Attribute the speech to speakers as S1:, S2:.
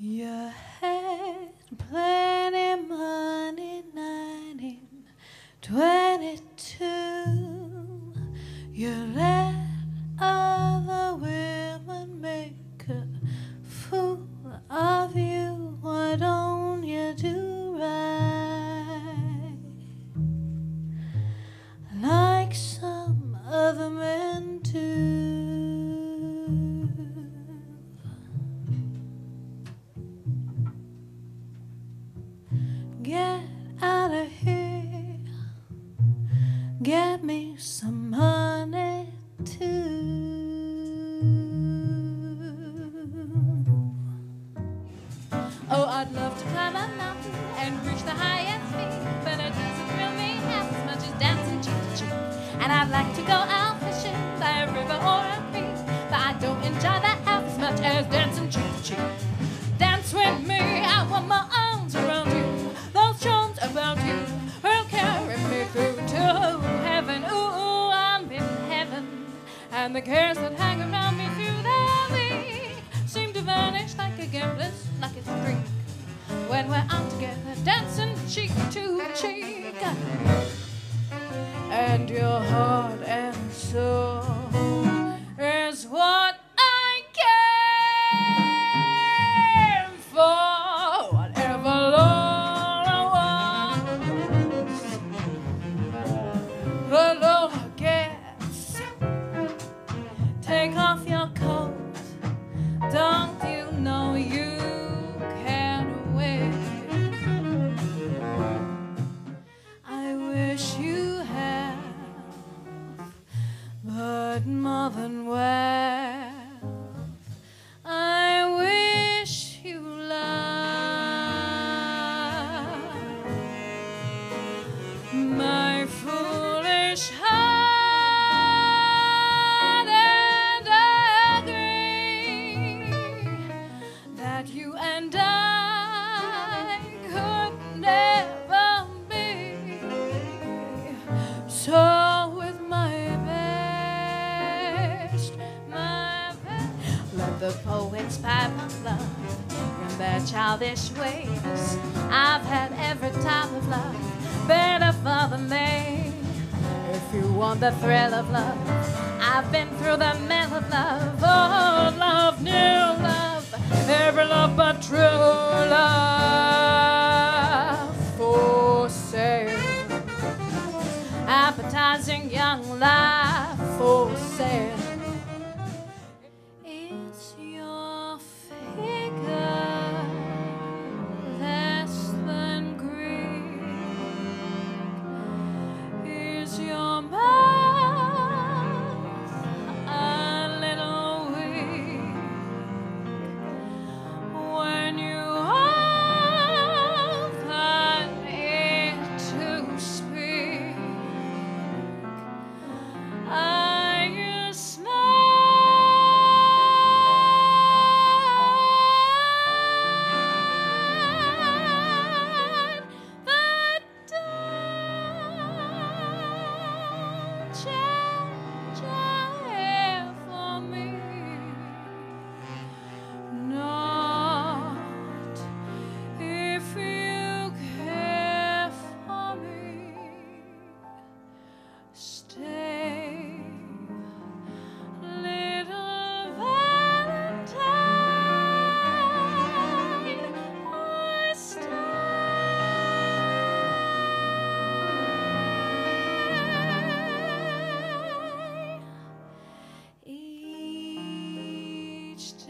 S1: You had plenty money, 1922. Get me some money too. Oh, I'd love to climb a mountain and reach the highest peak, but it doesn't thrill me half as much as dancing cheek to cheek. And I'd like to go out fishing by a river or a creek, but I don't enjoy that half as much as dancing cheek to cheek. And the cares that hang around me through the week seem to vanish like a gambler's lucky streak. When we're out together, dancing cheek to cheek, and your heart but more than well. Pipe of love in their childish ways. I've had every type of love, better for the me. If you want the thrill of love, I've been through the mill of love, oh love, new love, every love but true love for sale. Appetizing young life Each